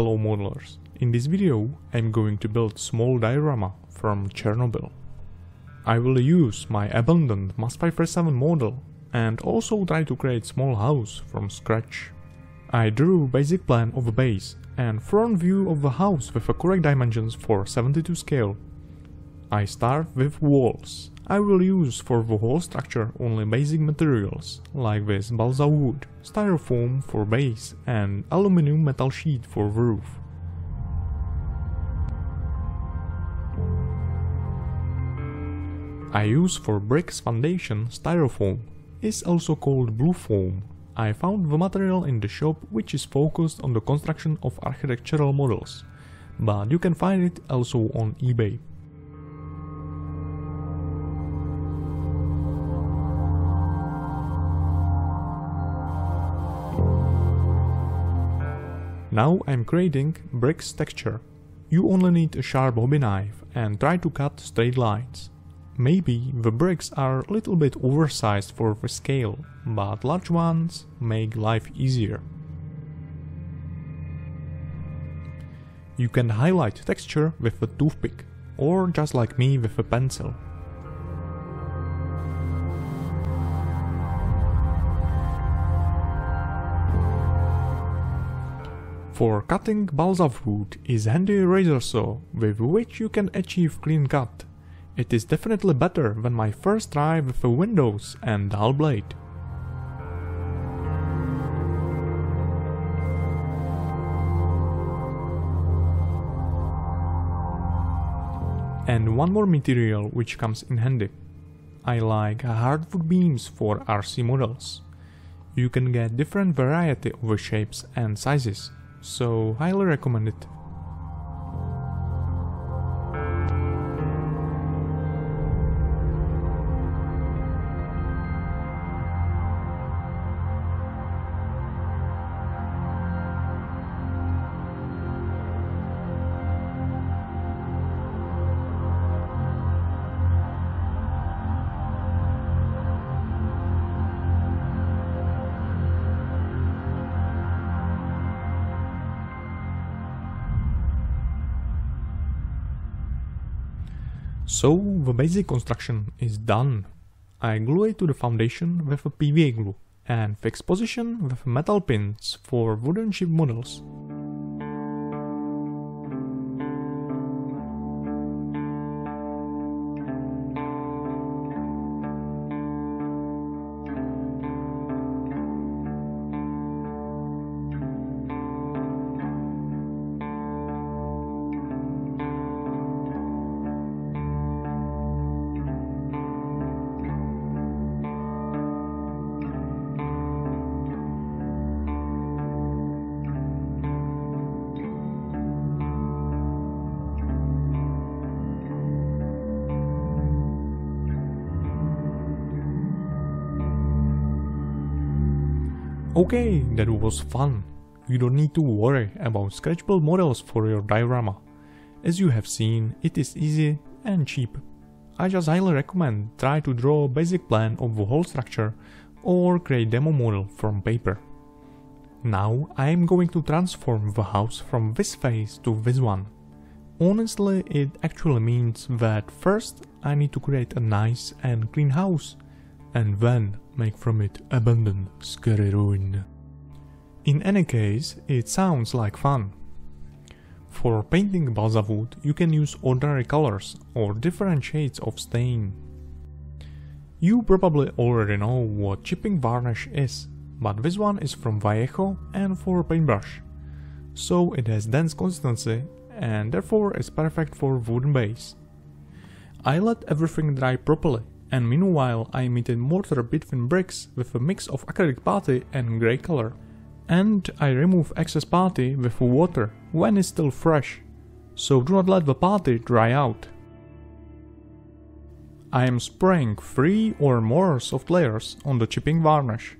Hello modelers, in this video I'm going to build small diorama from Chernobyl. I will use my abandoned MAZ 537 model and also try to create small house from scratch. I drew basic plan of a base and front view of the house with correct dimensions for 72 scale. I start with walls. I will use for the whole structure only basic materials, like this balsa wood, styrofoam for base and aluminum metal sheet for the roof. I use for bricks foundation styrofoam, is also called blue foam. I found the material in the shop which is focused on the construction of architectural models, but you can find it also on eBay. Now I'm creating bricks texture. You only need a sharp hobby knife and try to cut straight lines. Maybe the bricks are a little bit oversized for the scale, but large ones make life easier. You can highlight texture with a toothpick, or just like me with a pencil. For cutting balsa wood is handy razor saw with which you can achieve clean cut. It is definitely better than my first try with the windows and dull blade. And one more material which comes in handy. I like hardwood beams for RC models. You can get different variety of shapes and sizes so highly recommend it. So the basic construction is done. I glue it to the foundation with a PVA glue and fix position with metal pins for wooden ship models. Okay, that was fun. You don't need to worry about sketchable models for your diorama. As you have seen, it is easy and cheap. I just highly recommend try to draw a basic plan of the whole structure or create demo model from paper. Now I am going to transform the house from this phase to this one. Honestly, it actually means that first I need to create a nice and clean house and then make from it abundant scary ruin. In any case, it sounds like fun. For painting balsa wood, you can use ordinary colors or different shades of stain. You probably already know what chipping varnish is, but this one is from Vallejo and for paintbrush. So it has dense consistency and therefore is perfect for wooden base. I let everything dry properly and meanwhile I emitted mortar between bricks with a mix of acrylic putty and grey color. And I remove excess putty with water when it's still fresh, so do not let the putty dry out. I am spraying 3 or more soft layers on the chipping varnish.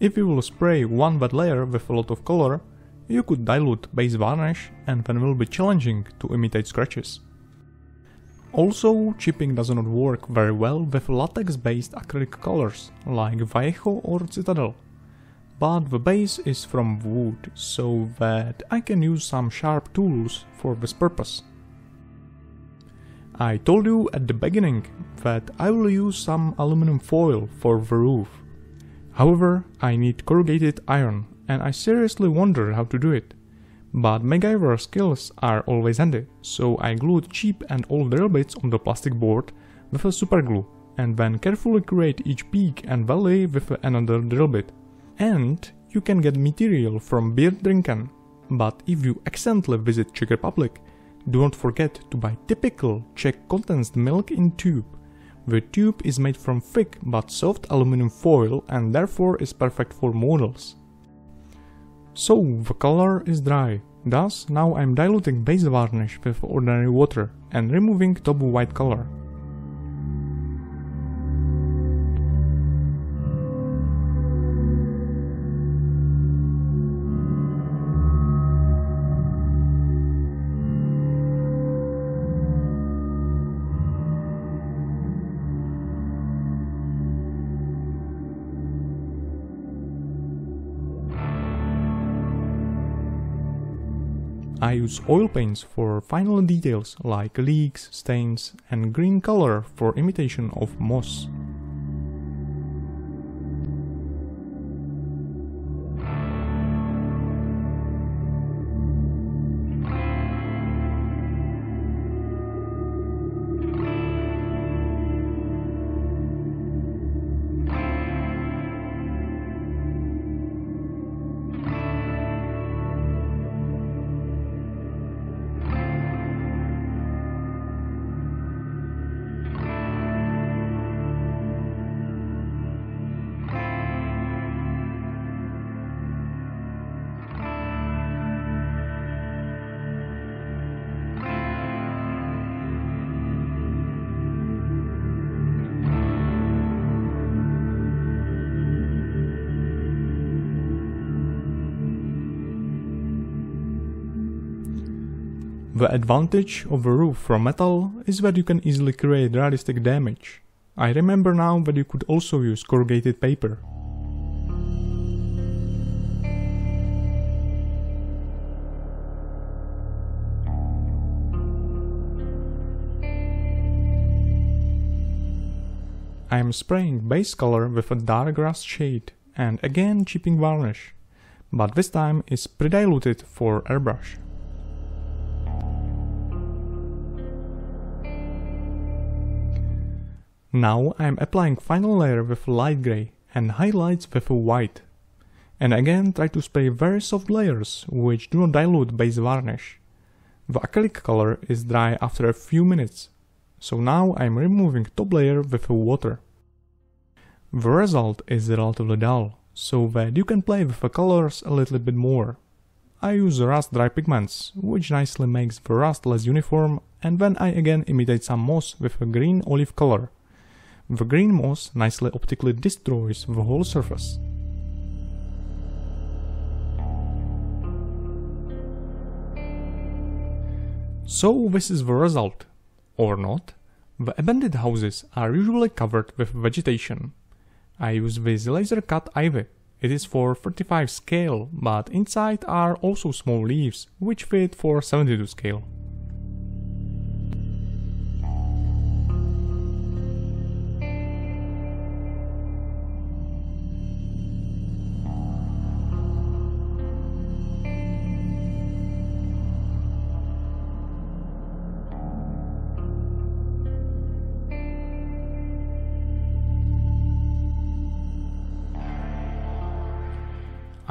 If you will spray one wet layer with a lot of color, you could dilute base varnish and then will be challenging to imitate scratches. Also, chipping does not work very well with latex-based acrylic colors like Vallejo or Citadel. but the base is from wood, so that I can use some sharp tools for this purpose. I told you at the beginning that I will use some aluminum foil for the roof. However, I need corrugated iron and I seriously wonder how to do it. But MacGyver skills are always handy, so I glued cheap and old drill bits on the plastic board with a super glue and then carefully create each peak and valley with another drill bit. And you can get material from Beer Drinken. But if you accidentally visit Czech Republic, do not forget to buy typical Czech condensed milk in tube. The tube is made from thick but soft aluminum foil and therefore is perfect for models. So the color is dry, thus now I'm diluting base varnish with ordinary water and removing top white color. I use oil paints for final details like leaks, stains and green color for imitation of moss. The advantage of a roof from metal is that you can easily create realistic damage. I remember now that you could also use corrugated paper. I am spraying base color with a dark grass shade and again chipping varnish, but this time is pre-diluted for airbrush. Now I am applying final layer with light grey and highlights with white. And again try to spray very soft layers which do not dilute base varnish. The acrylic color is dry after a few minutes, so now I am removing top layer with water. The result is relatively dull, so that you can play with the colors a little bit more. I use rust dry pigments, which nicely makes the rust less uniform, and then I again imitate some moss with a green olive color. The green moss nicely optically destroys the whole surface. So this is the result. Or not. The abandoned houses are usually covered with vegetation. I use this laser cut ivy. It is for 35 scale, but inside are also small leaves, which fit for 72 scale.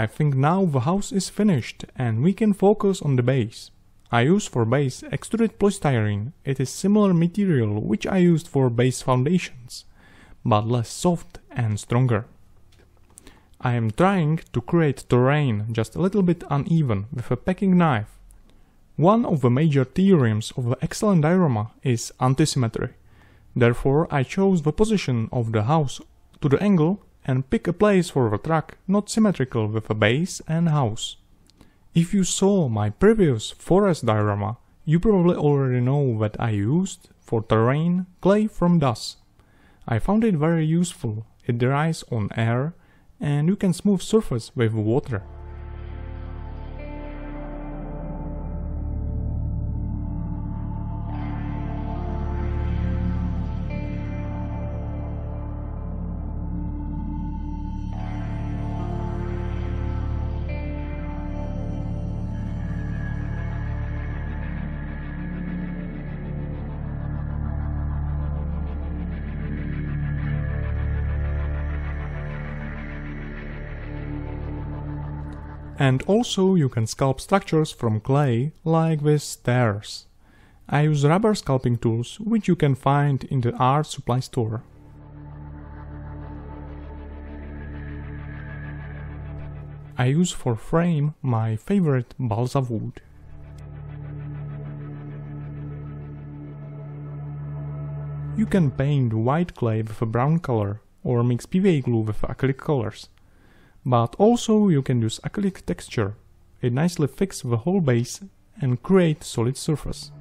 I think now the house is finished and we can focus on the base. I use for base extruded polystyrene, it is similar material which I used for base foundations, but less soft and stronger. I am trying to create terrain just a little bit uneven with a packing knife. One of the major theorems of the excellent diorama is antisymmetry. Therefore I chose the position of the house to the angle and pick a place for the track not symmetrical with a base and house. If you saw my previous forest diorama, you probably already know that I used, for terrain, clay from DAS. I found it very useful, it dries on air, and you can smooth surface with water. And also you can sculpt structures from clay, like with stairs. I use rubber sculpting tools, which you can find in the art supply store. I use for frame my favorite balsa wood. You can paint white clay with a brown color or mix PVA glue with acrylic colors. But also you can use acrylic texture. It nicely fixes the whole base and create solid surface.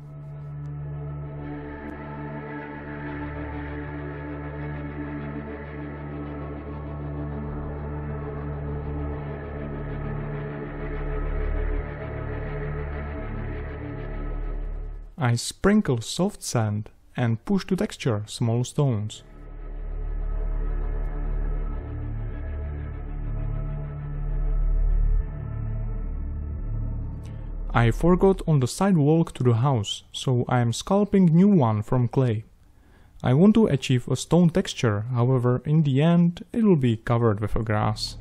I sprinkle soft sand and push to texture small stones. I forgot on the sidewalk to the house, so I am sculpting new one from clay. I want to achieve a stone texture, however in the end it will be covered with a grass.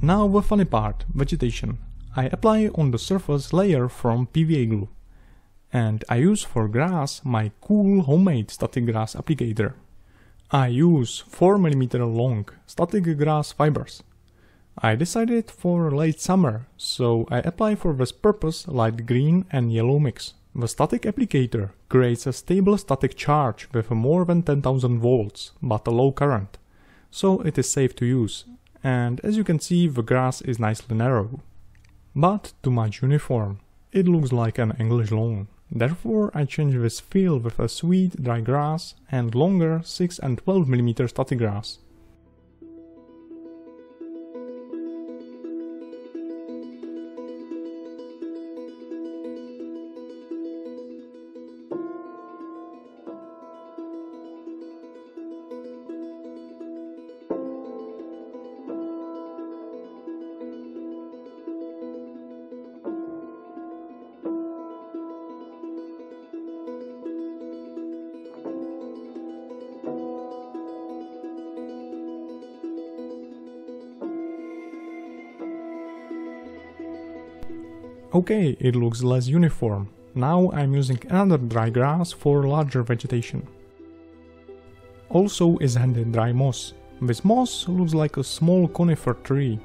Now the funny part, vegetation. I apply on the surface layer from PVA glue. And I use for grass my cool homemade static grass applicator. I use 4mm long static grass fibers. I decided for late summer, so I apply for this purpose light green and yellow mix. The static applicator creates a stable static charge with more than 10,000 volts, but a low current, so it is safe to use, and as you can see the grass is nicely narrow. But too much uniform, it looks like an English lawn. Therefore I change this field with a sweet dry grass and longer 6 and 12 mm static grass. Okay, it looks less uniform. Now I'm using another dry grass for larger vegetation. Also is handy dry moss. This moss looks like a small conifer tree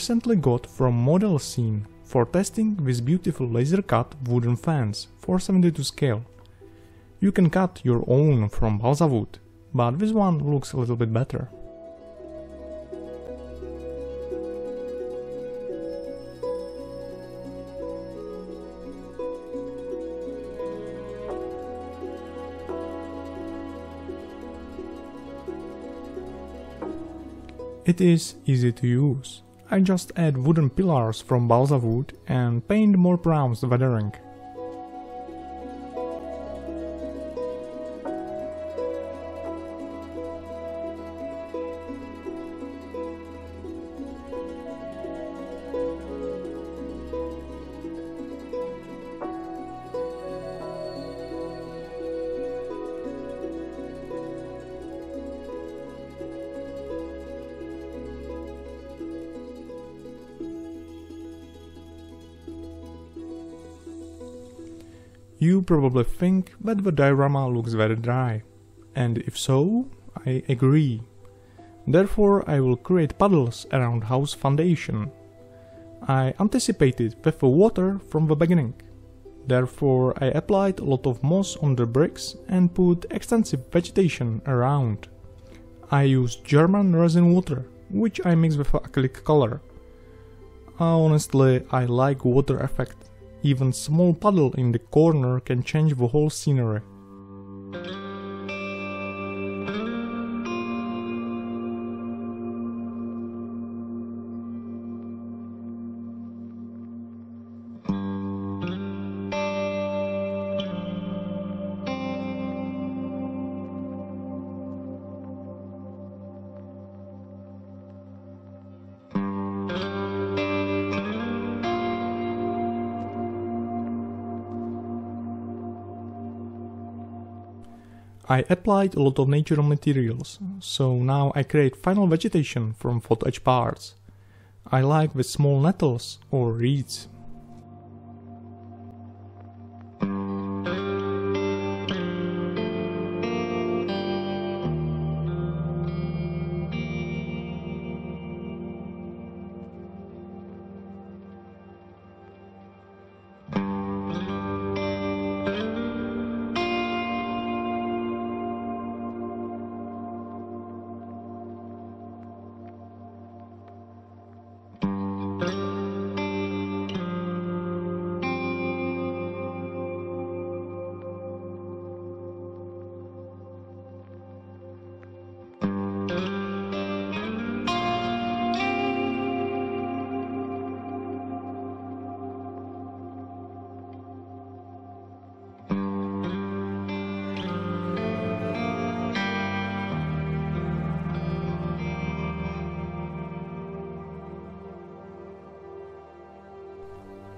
recently got from Model Scene for testing this beautiful laser cut wooden fans 472 scale. You can cut your own from balsa wood, but this one looks a little bit better. It is easy to use. I just add wooden pillars from balsa wood and paint more bronze weathering. You probably think that the diorama looks very dry. And if so, I agree. Therefore I will create puddles around house foundation. I anticipated with the water from the beginning. Therefore, I applied a lot of moss on the bricks and put extensive vegetation around. I used German resin water, which I mixed with acrylic color. Honestly, I like water effect. Even small puddle in the corner can change the whole scenery. I applied a lot of natural materials, so now I create final vegetation from photo parts. I like with small nettles or reeds.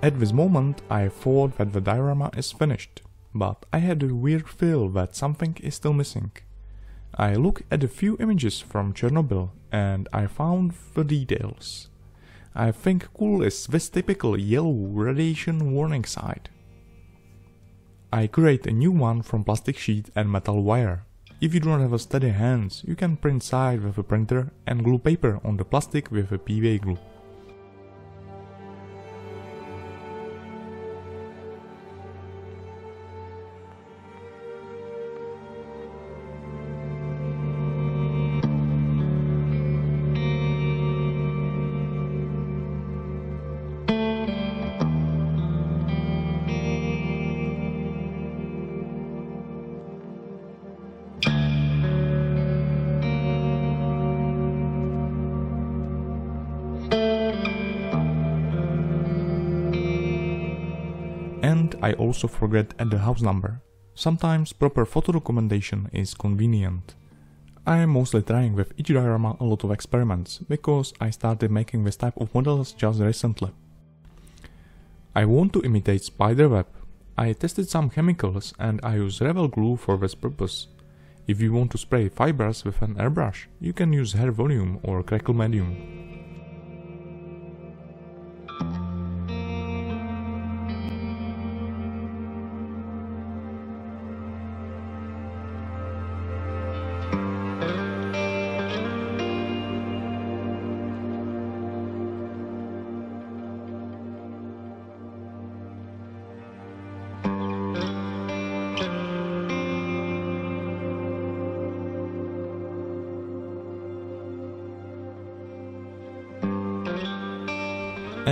At this moment I thought that the diorama is finished, but I had a weird feel that something is still missing. I looked at a few images from Chernobyl and I found the details. I think cool is this typical yellow radiation warning sign. I create a new one from plastic sheet and metal wire. If you don't have a steady hands, you can print side with a printer and glue paper on the plastic with a PVA glue. I also forget at the house number. Sometimes proper photo documentation is convenient. I am mostly trying with each diorama a lot of experiments, because I started making this type of models just recently. I want to imitate spiderweb. I tested some chemicals and I use Revell glue for this purpose. If you want to spray fibers with an airbrush, you can use hair volume or crackle medium.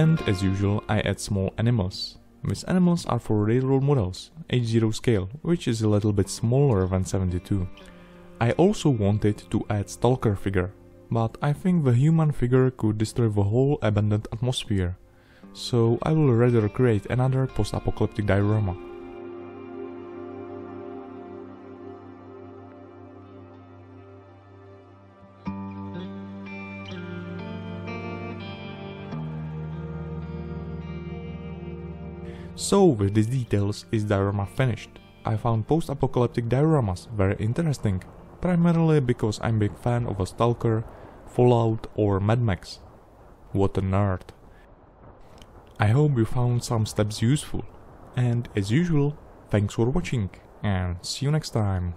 And as usual I add small animals. These animals are for railroad models, H0 scale, which is a little bit smaller than 72. I also wanted to add stalker figure, but I think the human figure could destroy the whole abandoned atmosphere, so I will rather create another post-apocalyptic diorama. So with these details is diorama finished. I found post-apocalyptic dioramas very interesting, primarily because I'm a big fan of a Stalker, Fallout or Mad Max. What a nerd. I hope you found some steps useful, and as usual, thanks for watching, and see you next time.